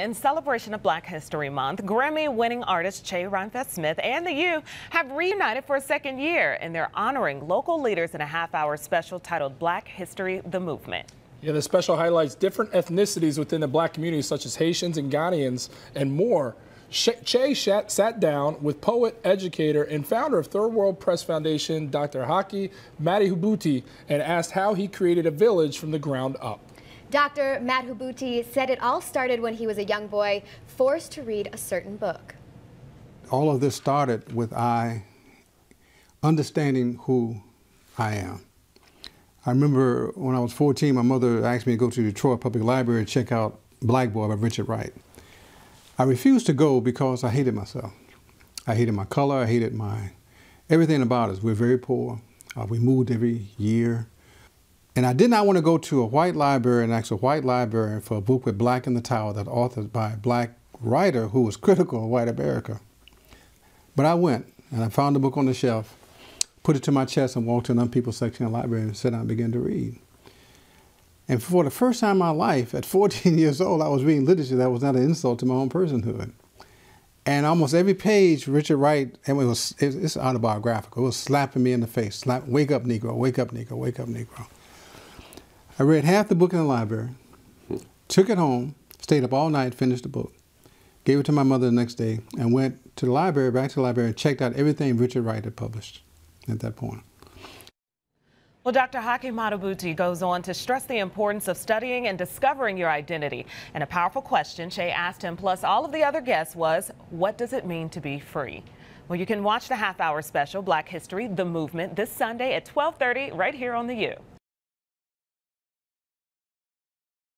In celebration of Black History Month, Grammy winning artist Che Rhymefest Smith and the U have reunited for a second year, and they're honoring local leaders in a half hour special titled Black History The Movement. Yeah, the special highlights different ethnicities within the black community, such as Haitians and Ghanaians, and more. Che sat down with poet, educator, and founder of Third World Press Foundation, Dr. Haki Madhubuti, and asked how he created a village from the ground up. Dr. Madhubuti said it all started when he was a young boy, forced to read a certain book. All of this started with I understanding who I am. I remember when I was 14, my mother asked me to go to the Detroit Public Library and check out Black Boy by Richard Wright. I refused to go because I hated myself. I hated my color, I hated my everything about us. We're very poor. Uh, we moved every year. And I did not want to go to a white library and ask a white librarian for a book with black in the title that authored by a black writer who was critical of white America. But I went and I found the book on the shelf, put it to my chest and walked to the people section of the library and sat down and began to read. And for the first time in my life, at 14 years old, I was reading literature that was not an insult to my own personhood. And almost every page, Richard Wright, and it was it's autobiographical. It was slapping me in the face. Slap, wake up, Negro! Wake up, Negro! Wake up, Negro! I read half the book in the library, took it home, stayed up all night, finished the book, gave it to my mother the next day, and went to the library, back to the library, and checked out everything Richard Wright had published at that point. Well, Dr. Haki Madhubuti goes on to stress the importance of studying and discovering your identity. And a powerful question Che asked him, plus all of the other guests, was what does it mean to be free? Well, you can watch the half hour special, Black History, The Movement, this Sunday at 1230 right here on The U.